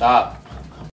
Stop.